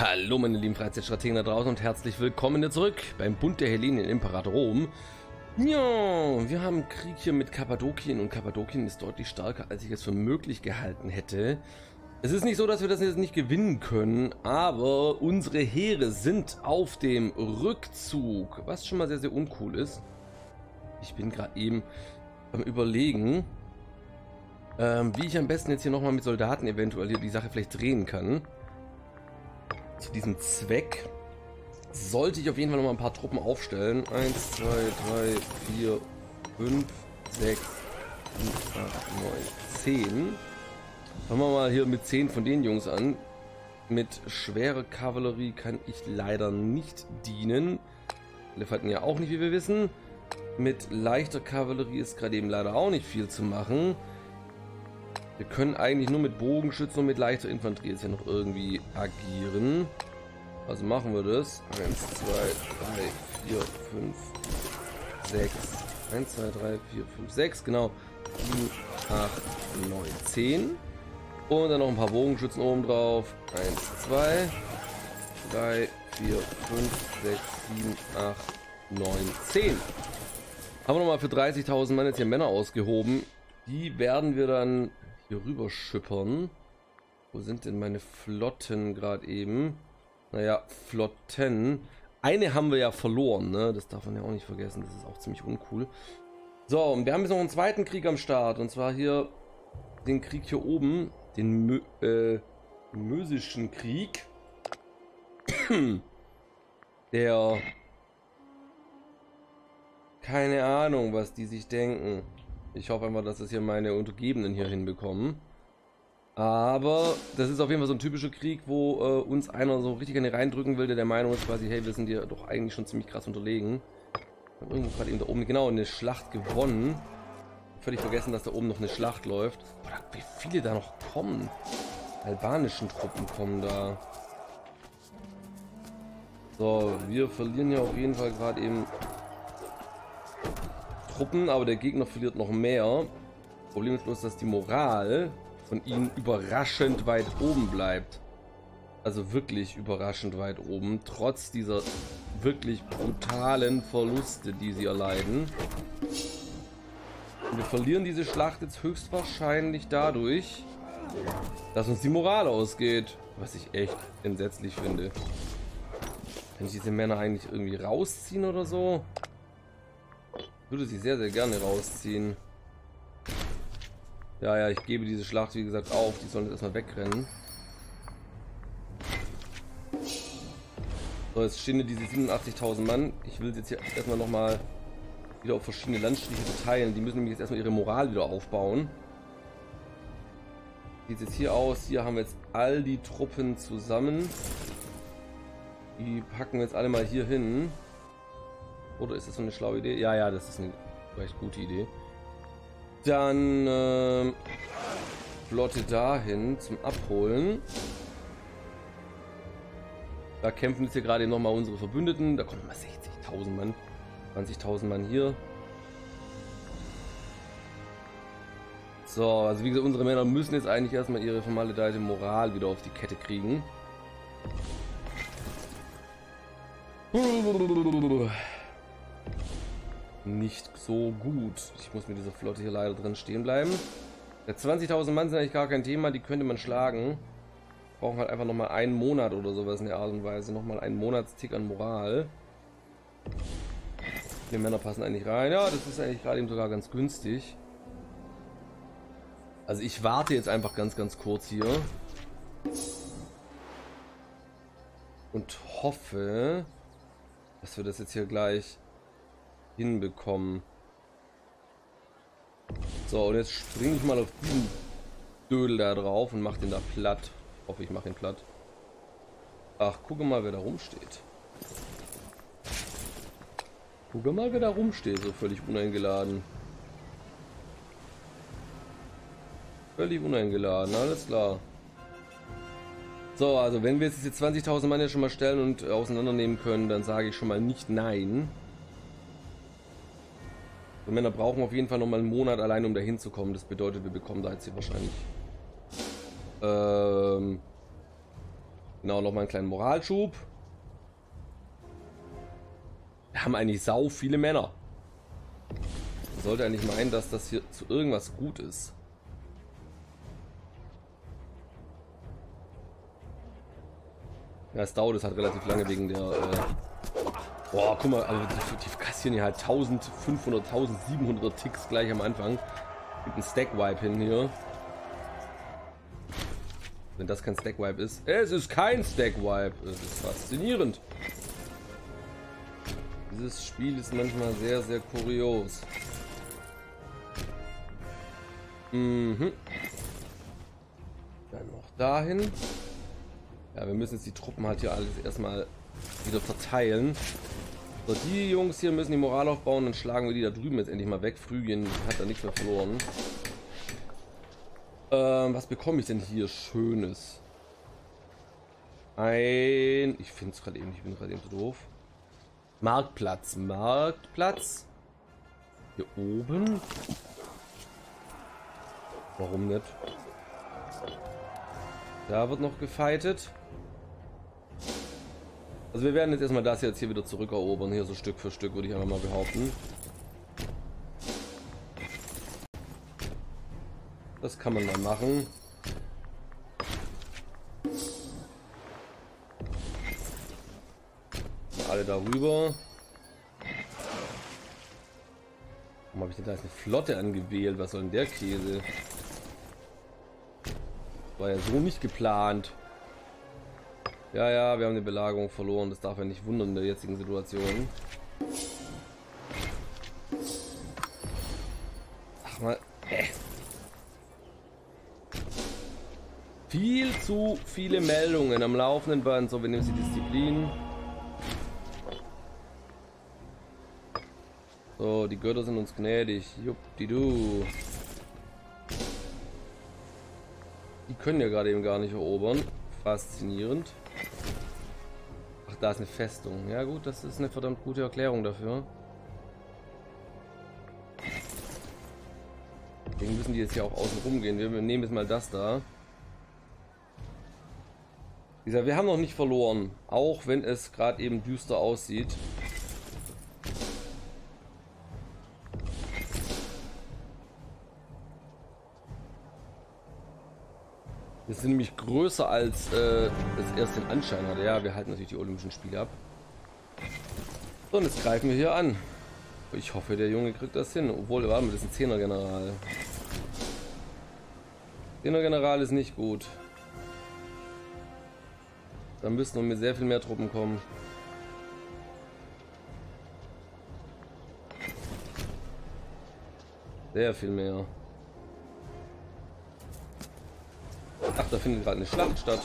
Hallo meine lieben Freizeitstrategen da draußen und herzlich willkommen hier zurück beim Bund der Hellenen in Imperator Rom. Ja, wir haben Krieg hier mit Kappadokien und Kappadokien ist deutlich stärker, als ich es für möglich gehalten hätte. Es ist nicht so, dass wir das jetzt nicht gewinnen können, aber unsere Heere sind auf dem Rückzug, was schon mal sehr, sehr uncool ist. Ich bin gerade eben am überlegen, ähm, wie ich am besten jetzt hier nochmal mit Soldaten eventuell die Sache vielleicht drehen kann. Zu diesem Zweck sollte ich auf jeden Fall noch mal ein paar Truppen aufstellen. 1, 2, 3, 4, 5, 6, 7, 8, 9, 10. Fangen wir mal hier mit 10 von den Jungs an. Mit schwerer Kavallerie kann ich leider nicht dienen. Elefanten ja auch nicht, wie wir wissen. Mit leichter Kavallerie ist gerade eben leider auch nicht viel zu machen. Wir können eigentlich nur mit Bogenschützen und mit leichter Infanterie jetzt ja noch irgendwie agieren. Also machen wir das. 1, 2, 3, 4, 5, 6. 1, 2, 3, 4, 5, 6, genau. 7, 8, 9, 10. Und dann noch ein paar Bogenschützen oben drauf. 1, 2, 3, 4, 5, 6, 7, 8, 9, 10. Haben wir nochmal für 30.000 Mann jetzt hier Männer ausgehoben. Die werden wir dann hier rüber schippern. Wo sind denn meine Flotten gerade eben? Naja, Flotten. Eine haben wir ja verloren, ne? Das darf man ja auch nicht vergessen. Das ist auch ziemlich uncool. So, und wir haben jetzt noch einen zweiten Krieg am Start. Und zwar hier den Krieg hier oben. Den Mö äh, Mösischen Krieg. Der... Keine Ahnung, was die sich denken. Ich hoffe einfach, dass das hier meine Untergebenen hier hinbekommen. Aber das ist auf jeden Fall so ein typischer Krieg, wo äh, uns einer so richtig eine reindrücken will, der der Meinung ist quasi, hey, wir sind hier doch eigentlich schon ziemlich krass unterlegen. Wir haben irgendwo gerade eben da oben, genau, eine Schlacht gewonnen. Völlig vergessen, dass da oben noch eine Schlacht läuft. Boah, wie viele da noch kommen. Albanischen Truppen kommen da. So, wir verlieren ja auf jeden Fall gerade eben Truppen, aber der Gegner verliert noch mehr. Problem ist bloß, dass die Moral von ihnen überraschend weit oben bleibt. Also wirklich überraschend weit oben, trotz dieser wirklich brutalen Verluste, die sie erleiden. Und wir verlieren diese Schlacht jetzt höchstwahrscheinlich dadurch, dass uns die Moral ausgeht. Was ich echt entsetzlich finde. Kann ich diese Männer eigentlich irgendwie rausziehen oder so? Würde sie sehr, sehr gerne rausziehen. Ja, ja, ich gebe diese Schlacht, wie gesagt, auf. Die sollen jetzt erstmal wegrennen. So, jetzt stehen diese 87.000 Mann. Ich will jetzt hier erstmal nochmal wieder auf verschiedene Landstriche verteilen. Die müssen nämlich jetzt erstmal ihre Moral wieder aufbauen. Sieht jetzt hier aus. Hier haben wir jetzt all die Truppen zusammen. Die packen wir jetzt alle mal hier hin. Oder ist das so eine schlaue Idee? Ja, ja, das ist eine recht gute Idee. Dann äh, Flotte dahin zum Abholen. Da kämpfen jetzt hier gerade nochmal unsere Verbündeten. Da kommen mal 60.000 Mann. 20.000 Mann hier. So, also wie gesagt, unsere Männer müssen jetzt eigentlich erstmal ihre vermaledeite Moral wieder auf die Kette kriegen nicht so gut. Ich muss mit dieser Flotte hier leider drin stehen bleiben. Der 20.000 Mann sind eigentlich gar kein Thema, die könnte man schlagen. Brauchen halt einfach nochmal einen Monat oder sowas in der Art und Weise. Nochmal einen Monatstick an Moral. Die Männer passen eigentlich rein. Ja, das ist eigentlich gerade eben sogar ganz günstig. Also ich warte jetzt einfach ganz, ganz kurz hier. Und hoffe, dass wir das jetzt hier gleich hinbekommen. So, und jetzt springe ich mal auf diesen Dödel da drauf und mache den da platt. Hoffe, ich mache ihn platt. Ach, gucke mal, wer da rumsteht. Gucke mal, wer da rumsteht, so völlig uneingeladen. Völlig uneingeladen, alles klar. So, also wenn wir jetzt diese 20.000 Mann ja schon mal stellen und auseinandernehmen können, dann sage ich schon mal nicht nein. Die Männer brauchen auf jeden Fall noch mal einen Monat allein, um dahin zu kommen. Das bedeutet, wir bekommen da jetzt hier wahrscheinlich ähm, Genau, nochmal einen kleinen Moralschub. Wir haben eigentlich sau viele Männer. Man sollte eigentlich meinen, dass das hier zu irgendwas gut ist. Ja, es dauert es halt relativ lange wegen der... Äh Boah, guck mal, also die, die kassieren hier halt 1500, 1700 Ticks gleich am Anfang. Gibt einen Stack-Wipe hin hier. Wenn das kein Stack-Wipe ist. Es ist kein Stack-Wipe. Es ist faszinierend. Dieses Spiel ist manchmal sehr, sehr kurios. Mhm. Dann noch dahin. Ja, wir müssen jetzt die Truppen halt hier alles erstmal wieder verteilen. So, die Jungs hier müssen die Moral aufbauen, dann schlagen wir die da drüben jetzt endlich mal weg. Phrygien hat da nichts mehr verloren. Ähm, was bekomme ich denn hier Schönes? Ein... Ich finde es gerade eben ich bin gerade eben so doof. Marktplatz, Marktplatz. Hier oben. Warum nicht? Da wird noch gefeitet. Also wir werden jetzt erstmal das jetzt hier wieder zurückerobern, hier so Stück für Stück, würde ich einfach mal behaupten. Das kann man mal machen. Alle darüber. Warum habe ich denn da jetzt eine Flotte angewählt? Was soll denn der Käse? War ja so nicht geplant. Ja, ja, wir haben die Belagerung verloren. Das darf ja nicht wundern in der jetzigen Situation. Ach mal. Äh. Viel zu viele Meldungen am laufenden Band. So, wir nehmen die Disziplin. So, die Götter sind uns gnädig. Jupp, die du. Die können ja gerade eben gar nicht erobern. Faszinierend da ist eine Festung. Ja gut, das ist eine verdammt gute Erklärung dafür. Deswegen müssen die jetzt hier auch außen rumgehen. Wir nehmen jetzt mal das da. Wie gesagt, wir haben noch nicht verloren. Auch wenn es gerade eben düster aussieht. Wir sind nämlich größer als äh, das erst den Anschein hatte. Ja, wir halten natürlich die Olympischen Spiele ab. So, und jetzt greifen wir hier an. Ich hoffe, der Junge kriegt das hin. Obwohl, warte mal, das ist ein Zehner-General. Zehner-General ist nicht gut. Da müssen noch mit sehr viel mehr Truppen kommen. Sehr viel mehr. Ach, da findet gerade eine Schlacht statt.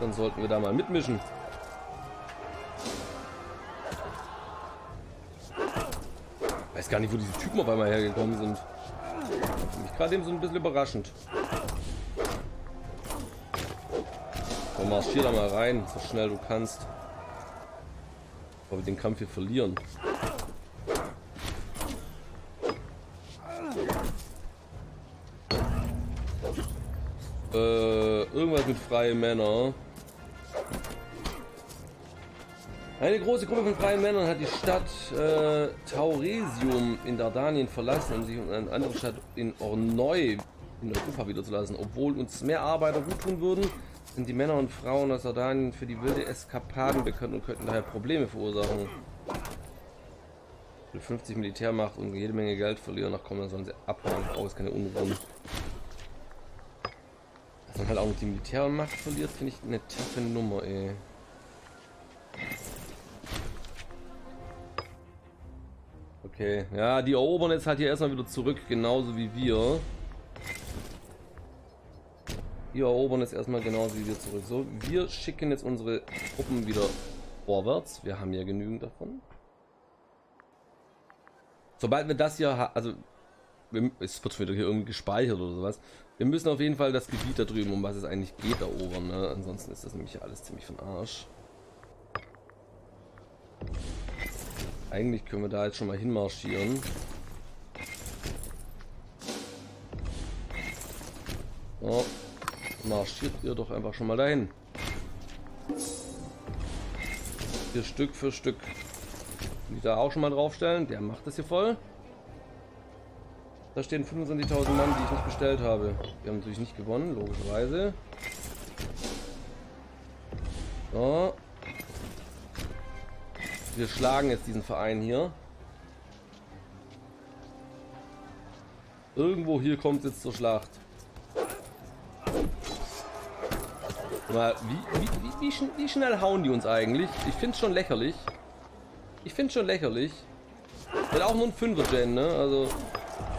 Dann sollten wir da mal mitmischen. Weiß gar nicht, wo diese Typen auf einmal hergekommen sind. Für mich gerade eben so ein bisschen überraschend. Komm, marschier da mal rein, so schnell du kannst. Bevor wir den Kampf hier verlieren. Äh, irgendwas mit freien Männern. Eine große Gruppe von freien Männern hat die Stadt äh, Tauresium in Dardanien verlassen, um sich in eine andere Stadt in Ornoi in Europa wiederzulassen. Obwohl uns mehr Arbeiter gut tun würden, sind die Männer und Frauen aus Dardanien für die wilde Eskapaden bekannt und könnten daher Probleme verursachen. 50 Militärmacht und jede Menge Geld verlieren, nach kommen, dann sollen sie abhauen, aus keine Unruhen. Man halt auch mit die Militärmacht verliert, finde ich eine taffe Nummer, ey. Okay, ja, die erobern jetzt halt hier erstmal wieder zurück, genauso wie wir. Die erobern jetzt erstmal genauso wie wir zurück. So, wir schicken jetzt unsere Truppen wieder vorwärts. Wir haben ja genügend davon. Sobald wir das hier, also es wird wieder hier irgendwie gespeichert oder sowas. Wir müssen auf jeden Fall das Gebiet da drüben, um was es eigentlich geht, erobern. Ne? Ansonsten ist das nämlich alles ziemlich von Arsch. Eigentlich können wir da jetzt schon mal hinmarschieren. So. marschiert ihr doch einfach schon mal dahin. Hier Stück für Stück. Die da auch schon mal draufstellen. Der macht das hier voll. Da stehen 25.000 Mann, die ich nicht bestellt habe. Wir haben natürlich nicht gewonnen, logischerweise. So. Wir schlagen jetzt diesen Verein hier. Irgendwo hier kommt es jetzt zur Schlacht. Mal, wie, wie, wie, wie, wie schnell hauen die uns eigentlich? Ich finde es schon lächerlich. Ich finde es schon lächerlich. Wird auch nur ein 5er Gen, ne? Also,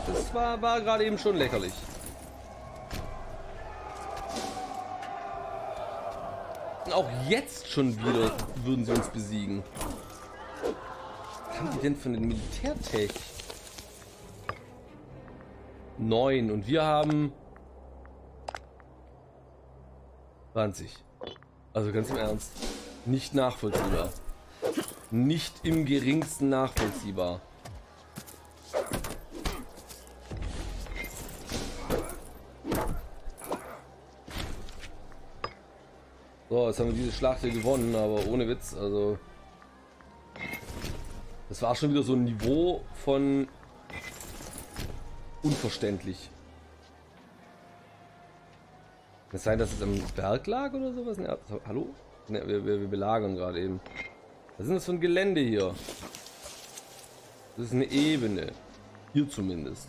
das war, war gerade eben schon lächerlich. Und auch jetzt schon wieder würden sie uns besiegen. Was haben die denn von den Militärtech? 9 und wir haben 20. Also ganz im Ernst. Nicht nachvollziehbar. Nicht im geringsten nachvollziehbar. Jetzt haben wir diese Schlacht hier gewonnen, aber ohne Witz, also... Das war schon wieder so ein Niveau von unverständlich. Kann es sein, dass es am Berg lag oder sowas? Ne, hallo? Ne, wir, wir, wir belagern gerade eben. Was ist das für ein Gelände hier? Das ist eine Ebene. Hier zumindest.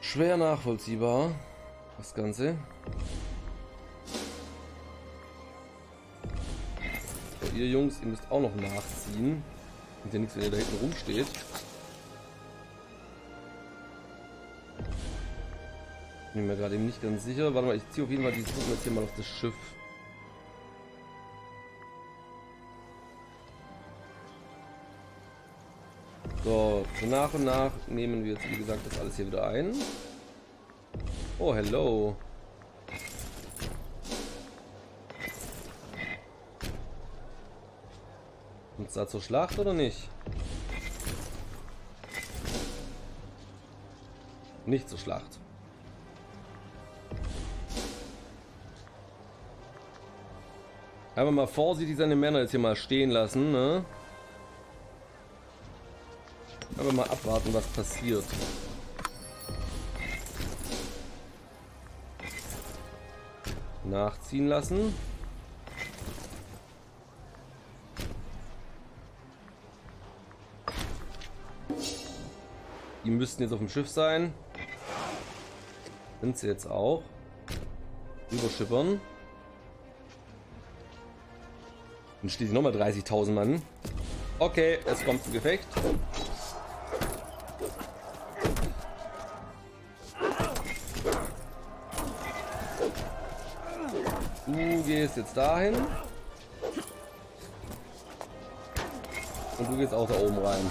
Schwer nachvollziehbar, das Ganze. So, ihr Jungs, ihr müsst auch noch nachziehen. Ist ja nichts, wenn ihr da hinten rumsteht. Bin mir gerade eben nicht ganz sicher. Warte mal, ich ziehe auf jeden Fall die Truppen jetzt hier mal auf das Schiff. So nach und nach nehmen wir jetzt, wie gesagt, das alles hier wieder ein. Oh, hello. Kommt's da zur Schlacht oder nicht? Nicht zur Schlacht. Einfach mal vorsichtig seine Männer jetzt hier mal stehen lassen, ne? Einfach mal abwarten, was passiert. Nachziehen lassen. Die müssten jetzt auf dem Schiff sein. Sind sie jetzt auch. Überschippern. Und schließlich nochmal 30.000 Mann. Okay, es kommt zu Gefecht. Gehst jetzt dahin. Und du gehst auch da oben rein.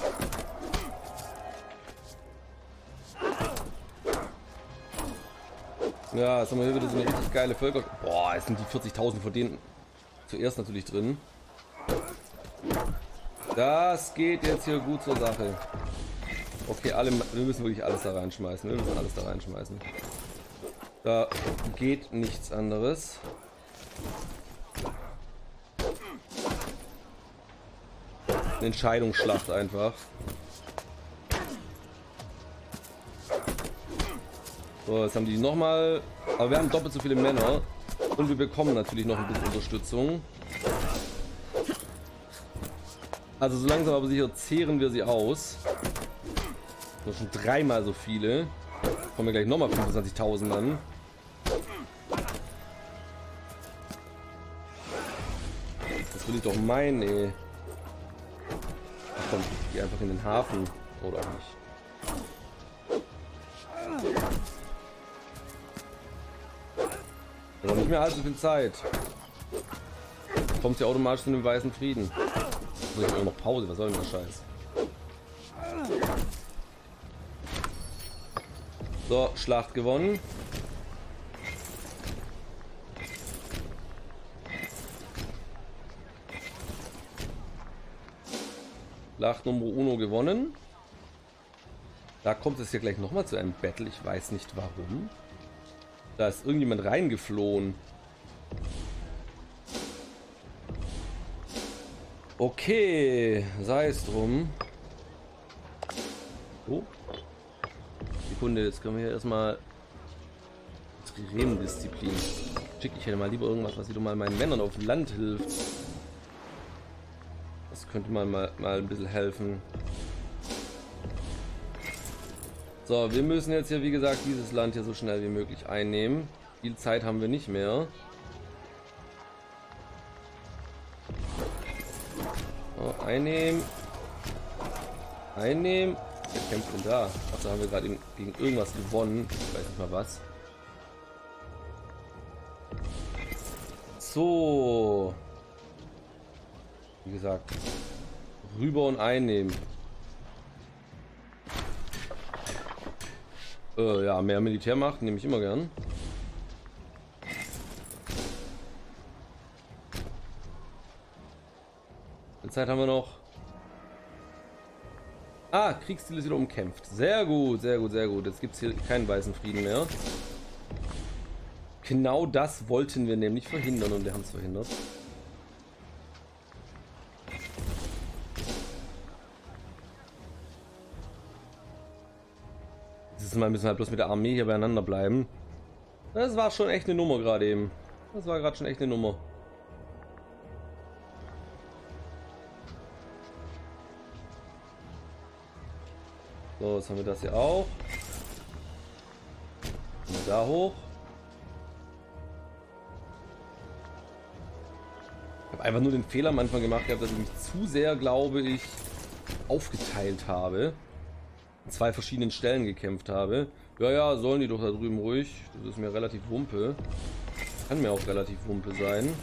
Ja, jetzt haben wir hier wieder so eine richtig geile Völker... Boah, jetzt sind die 40.000 von denen zuerst natürlich drin. Das geht jetzt hier gut zur Sache. Okay, alle, wir müssen wirklich alles da reinschmeißen. Wir müssen alles da reinschmeißen. Da geht nichts anderes. Eine Entscheidungsschlacht einfach. So, jetzt haben die nochmal... Aber wir haben doppelt so viele Männer. Und wir bekommen natürlich noch ein bisschen Unterstützung. Also so langsam aber sicher zehren wir sie aus. Das schon dreimal so viele. Kommen wir gleich nochmal 25.000 an. Das will ich doch meinen, ey. Ach komm, ich geh einfach in den Hafen. Oder auch nicht. Noch nicht mehr allzu viel Zeit. Kommt ja automatisch zu einem weißen Frieden. So, ich habe noch Pause, was soll denn der Scheiß? So, Schlacht gewonnen. Schlacht Nummer 1 gewonnen. Da kommt es ja gleich nochmal zu einem Battle. Ich weiß nicht warum. Da ist irgendjemand reingeflohen. Okay, sei es drum. Oh. Sekunde, jetzt können wir hier erstmal Triremendisziplin. Schick ich hätte mal lieber irgendwas, was wieder mal meinen Männern auf Land hilft. Könnte mal, mal, mal ein bisschen helfen. So, wir müssen jetzt hier, wie gesagt, dieses Land hier so schnell wie möglich einnehmen. Viel Zeit haben wir nicht mehr. So, einnehmen. Einnehmen. Wer kämpft denn da? Achso, haben wir gerade gegen irgendwas gewonnen. Ich weiß nicht mal was. So. Wie gesagt. Rüber und einnehmen. Äh, ja, mehr Militärmacht nehme ich immer gern. Die Zeit haben wir noch. Ah, Kriegsziel ist wieder umkämpft. Sehr gut, sehr gut, sehr gut. Jetzt gibt es hier keinen weißen Frieden mehr. Genau das wollten wir nämlich verhindern und wir haben es verhindert. Dieses Mal müssen halt bloß mit der Armee hier beieinander bleiben. Das war schon echt eine Nummer gerade eben. Das war gerade schon echt eine Nummer. So, jetzt haben wir das hier auch. da hoch. Ich habe einfach nur den Fehler am Anfang gemacht, dass ich mich zu sehr, glaube ich, aufgeteilt habe. Zwei verschiedenen Stellen gekämpft habe. Ja, ja, sollen die doch da drüben ruhig. Das ist mir relativ wumpe. Kann mir auch relativ wumpe sein.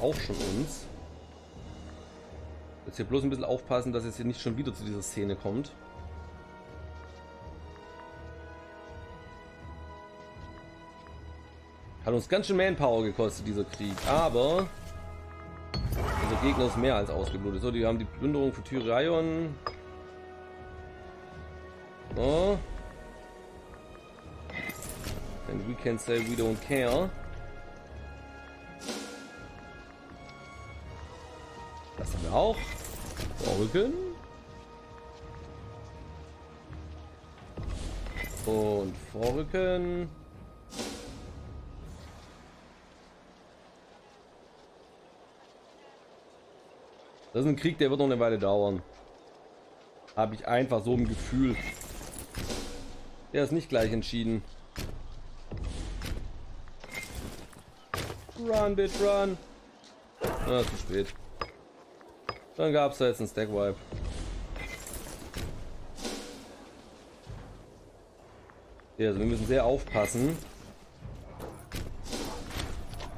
auch schon uns. Jetzt hier bloß ein bisschen aufpassen, dass es hier nicht schon wieder zu dieser Szene kommt. Hat uns ganz schön Manpower gekostet, dieser Krieg. Aber Gegner ist mehr als ausgeblutet. So, die haben die Plünderung für Tyrion. So. And we can say we don't care. Das haben wir auch. Vorrücken. Und vorrücken. Das ist ein Krieg, der wird noch eine Weile dauern. Habe ich einfach so ein Gefühl. Der ist nicht gleich entschieden. Run, bitch, run. Ah, zu spät. Dann gab es da jetzt einen Stack Wipe. Ja, also wir müssen sehr aufpassen.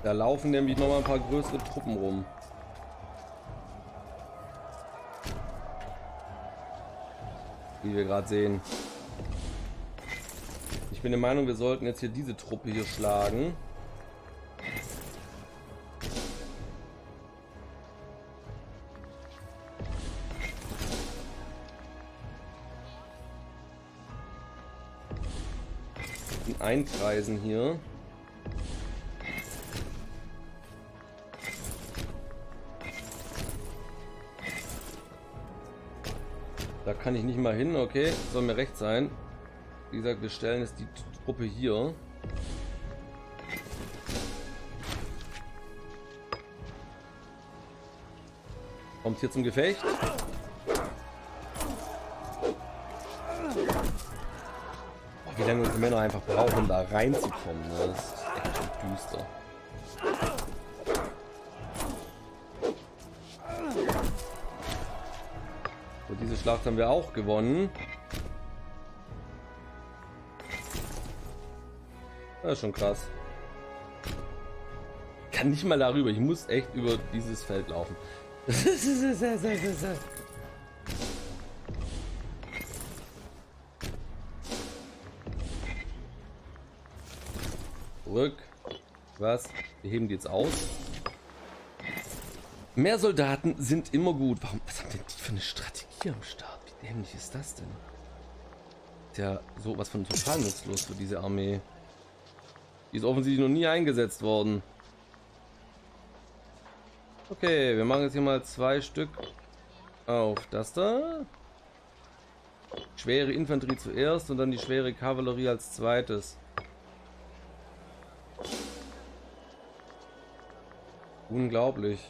Da laufen nämlich noch mal ein paar größere Truppen rum. Wie wir gerade sehen. Ich bin der Meinung, wir sollten jetzt hier diese Truppe hier schlagen. einkreisen hier. Kann ich nicht mal hin, okay, soll mir recht sein. Wie gesagt, wir stellen jetzt die Truppe hier. Kommt hier zum Gefecht. wie lange unsere Männer einfach brauchen, da reinzukommen. Das ist echt düster. Schlacht haben wir auch gewonnen. Das ist schon krass. Ich kann nicht mal darüber. Ich muss echt über dieses Feld laufen. Zurück. Was? Wir heben die jetzt aus. Mehr Soldaten sind immer gut. Warum, was haben denn die für eine Strategie am Start? Wie dämlich ist das denn? Ist ja sowas von total nutzlos für diese Armee. Die ist offensichtlich noch nie eingesetzt worden. Okay, wir machen jetzt hier mal zwei Stück auf das da. Schwere Infanterie zuerst und dann die schwere Kavallerie als zweites. Unglaublich.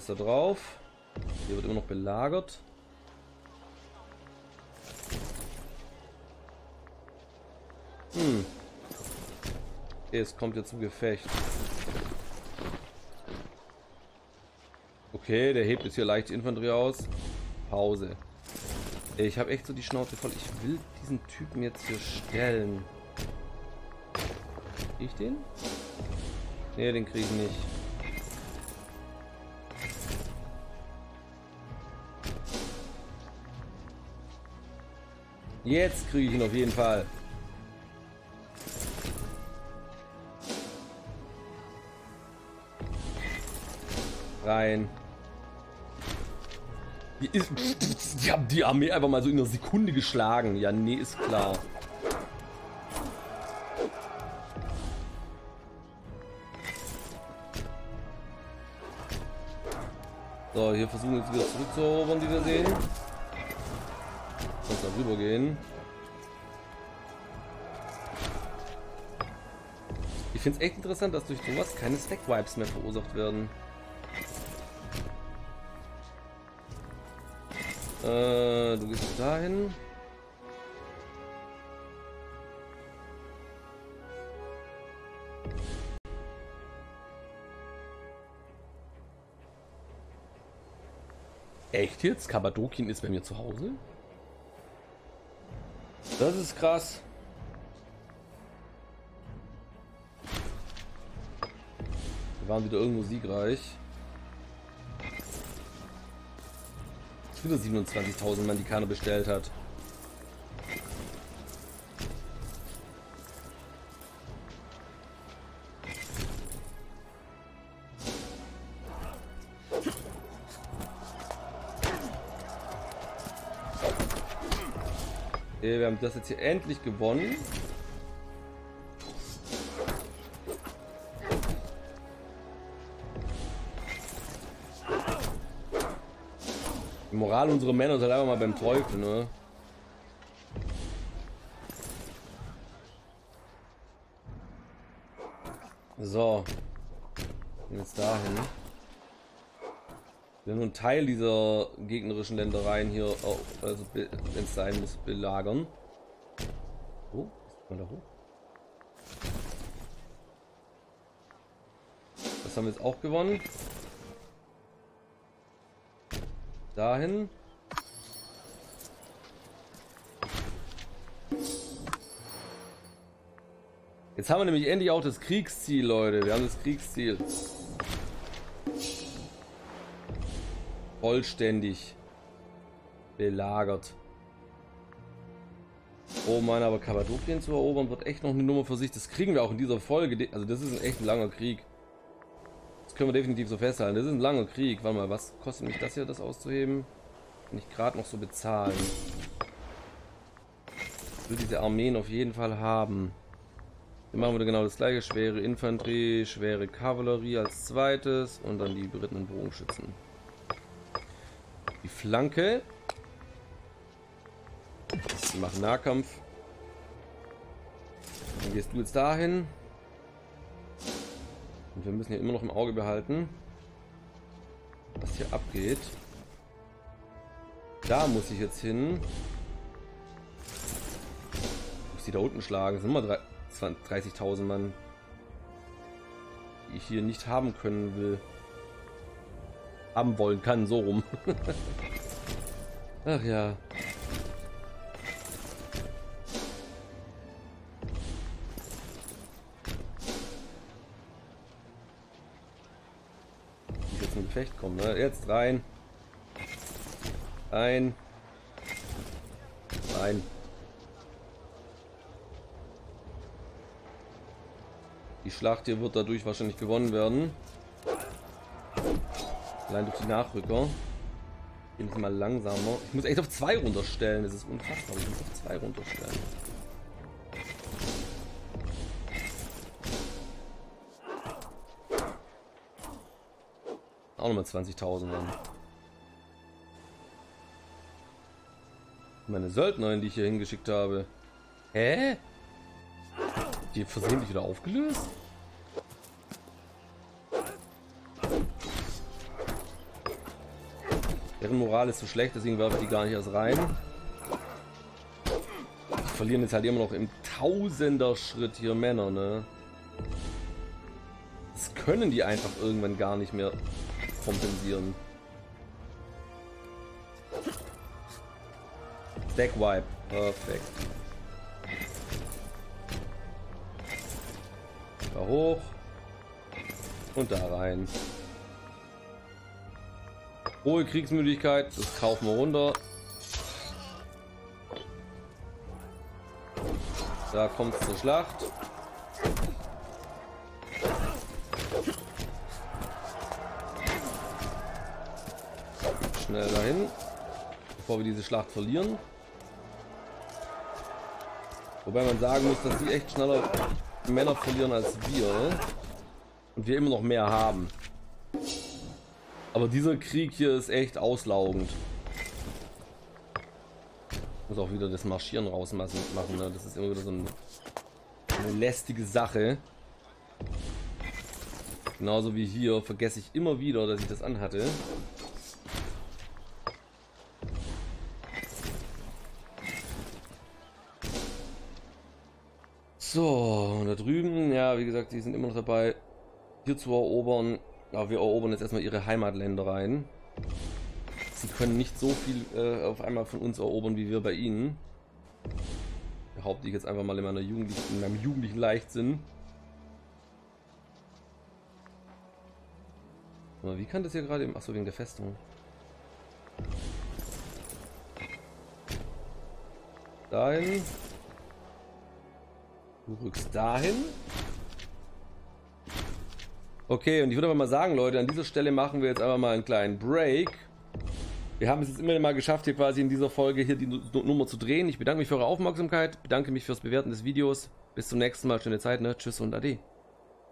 Alles da drauf. Hier wird immer noch belagert. Hm. Es kommt jetzt zum Gefecht. Okay, der hebt jetzt hier leicht Infanterie aus. Pause. Ich habe echt so die Schnauze voll. Ich will diesen Typen jetzt hier stellen. Ich den? Ne, den kriege ich nicht. Jetzt kriege ich ihn auf jeden Fall. Rein. Die, ist, die haben die Armee einfach mal so in einer Sekunde geschlagen. Ja, nee, ist klar. So, hier versuchen wir jetzt wieder zurückzuerobern, die wir sehen. Rüber gehen. Ich finde es echt interessant, dass durch sowas keine Stack-Wipes mehr verursacht werden. Äh, du gehst dahin. Echt jetzt? Kabadokin ist bei mir zu Hause? Das ist krass. Wir waren wieder irgendwo siegreich. wieder 27.000 Mann die Kanne bestellt hat. Wir haben das jetzt hier endlich gewonnen. Moral unserer Männer ist halt einfach mal beim Teufel, ne? So. Jetzt dahin. Wir nur einen Teil dieser gegnerischen Ländereien hier, also wenn es sein muss, belagern. Oh, ist mal da hoch. Das haben wir jetzt auch gewonnen. Dahin. Jetzt haben wir nämlich endlich auch das Kriegsziel, Leute. Wir haben das Kriegsziel. Vollständig belagert. Oh Mann, aber Kappadokien zu erobern wird echt noch eine Nummer für sich. Das kriegen wir auch in dieser Folge. Also das ist ein echt langer Krieg können wir definitiv so festhalten. Das ist ein langer Krieg. Warte mal, was kostet mich das hier, das auszuheben? Kann ich gerade noch so bezahlen. Ich will diese Armeen auf jeden Fall haben. Hier machen wir genau das gleiche. Schwere Infanterie, schwere Kavallerie als zweites und dann die berittenen Bogenschützen. Die Flanke. Wir machen Nahkampf. Dann gehst du jetzt dahin. Und wir müssen hier immer noch im Auge behalten, was hier abgeht. Da muss ich jetzt hin. Ich muss die da unten schlagen. Das sind immer 30.000 Mann, die ich hier nicht haben können will. Haben wollen kann, so rum. Ach ja. Gefecht kommen. Ne? Jetzt rein. Ein. Nein. Die Schlacht hier wird dadurch wahrscheinlich gewonnen werden. Allein durch die Nachrücker. Gehen wir mal langsamer. Ich muss echt auf 2 runterstellen. Das ist unfassbar. Ich muss auf 2 runterstellen. Auch nochmal 20.000 dann. Meine Söldnerin, die ich hier hingeschickt habe. Hä? Die versehentlich wieder aufgelöst? Deren Moral ist so schlecht, deswegen werfe ich die gar nicht erst rein. Die verlieren jetzt halt immer noch im Tausender Schritt hier Männer, ne? Das können die einfach irgendwann gar nicht mehr kompensieren. Stack Wipe. Perfekt. Da hoch. Und da rein. Hohe Kriegsmüdigkeit, das kaufen wir runter. Da kommt es zur Schlacht. Schnell dahin, bevor wir diese Schlacht verlieren. Wobei man sagen muss, dass sie echt schneller Männer verlieren als wir. Und wir immer noch mehr haben. Aber dieser Krieg hier ist echt auslaugend. Muss auch wieder das Marschieren rausmachen. Ne? Das ist immer wieder so ein, eine lästige Sache. Genauso wie hier vergesse ich immer wieder, dass ich das anhatte. So, und da drüben, ja, wie gesagt, die sind immer noch dabei, hier zu erobern. Aber wir erobern jetzt erstmal ihre Heimatländer rein. Sie können nicht so viel äh, auf einmal von uns erobern, wie wir bei ihnen. Behaupte ich jetzt einfach mal in, meiner jugendlichen, in meinem jugendlichen Leichtsinn. Aber wie kann das hier gerade... Achso, wegen der Festung. Dahin. Du rückst dahin. Okay, und ich würde aber mal sagen, Leute, an dieser Stelle machen wir jetzt einfach mal einen kleinen Break. Wir haben es jetzt immer mal geschafft, hier quasi in dieser Folge hier die Nummer zu drehen. Ich bedanke mich für eure Aufmerksamkeit, bedanke mich fürs Bewerten des Videos. Bis zum nächsten Mal, schöne Zeit, ne? Tschüss und Ade.